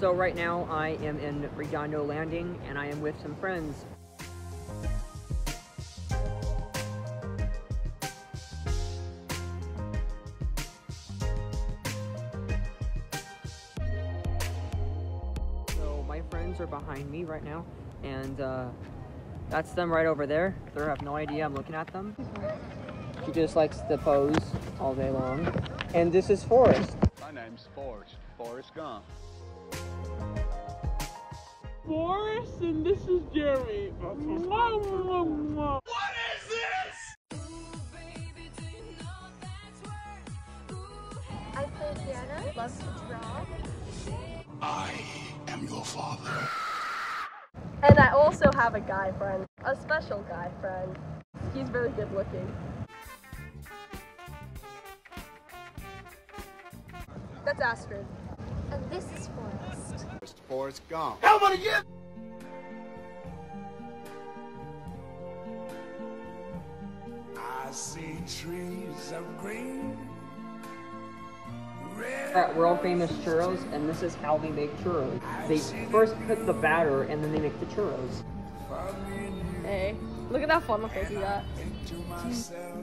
So right now I am in Redondo Landing and I am with some friends. So my friends are behind me right now and uh, that's them right over there. They have no idea I'm looking at them. She just likes to pose all day long. And this is Forrest. My name's Forrest, Forrest Gump. Forrest, and this is Jeremy. Mwah, mwah, mwah. I play piano, love to draw, I am your father. and I also have a guy friend, a special guy friend. He's very good looking. That's Astrid. And this is Forrest. Forrest Gump. I see trees of green. Red. at world famous churros, and this is how they make churros. They first cook the batter, and then they make the churros. Hey, look at that fun face you got. to myself.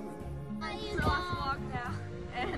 Last walk now, and